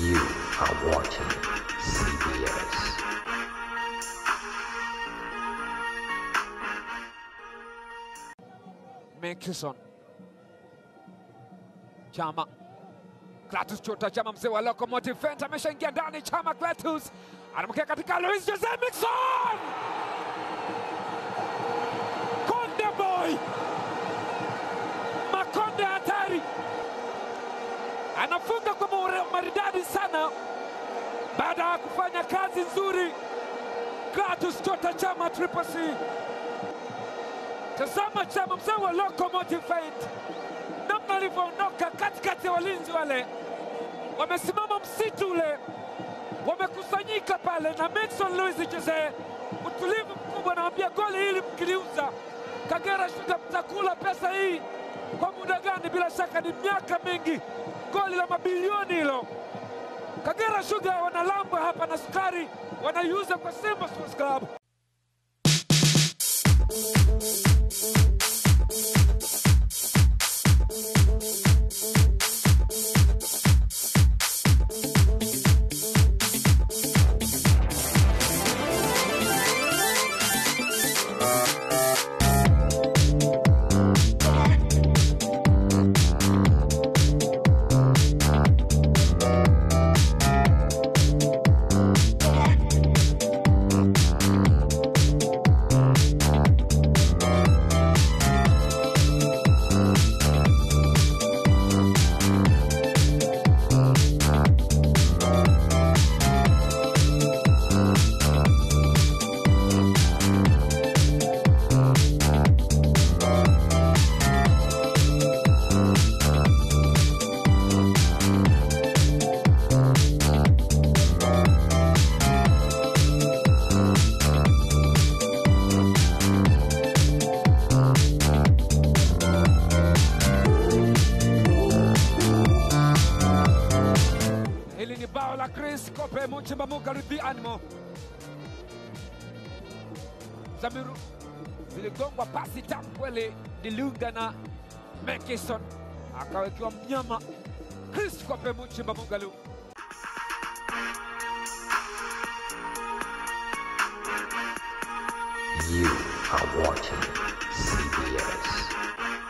You are watching CBS. Miquisone. Chama. Clatous Chota Chama mzee wa Locomotive Vent ameshaingia ndani Chama Clatous anamkea katika Luis Jose Miquisone. Konde boy. Makonde hatari. Anafunga maridadi sana baada ya kufanya kazi nzuri. Gladys Chota Chama Triple C. Tazama Chama, mzee wa Locomotive Fight, namna alivyoondoka katikati ya walinzi wale, wamesimama msitu ule, wamekusanyika pale, na Mason Louis Jose, utulivu mkubwa, anawambia goli hili mkiliuza Kagera Sugar mtakula pesa hii kwa muda gani? Bila shaka ni miaka mingi goli la mabilioni hilo. Kagera Sugar wanalamba hapa na sukari wanaiuza kwa Simba Sports Club. la crise kope animo Zamiru pasi na Miquisone mnyama Chris kope You are watching CBS.